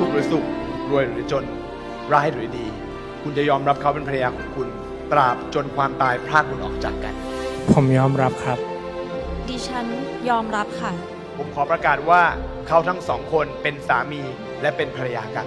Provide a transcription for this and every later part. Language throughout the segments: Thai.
ทุกข์หรือสุข รวยหรือจน ร้ายหรือดี คุณจะยอมรับเขาเป็นภรรยาของคุณ ตราบจนความตายพรากคุณออกจากกัน ผมยอมรับครับ ดิฉันยอมรับค่ะ ผมขอประกาศว่าเขาทั้งสองคนเป็นสามีและเป็นภรรยากัน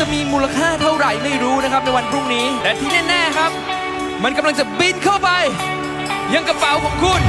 จะมีมูลค่าเท่าไหร่ไม่รู้นะครับในวันพรุ่งนี้ แต่ที่แน่ๆครับ มันกำลังจะบินเข้าไป ยังกระเป๋าของคุณ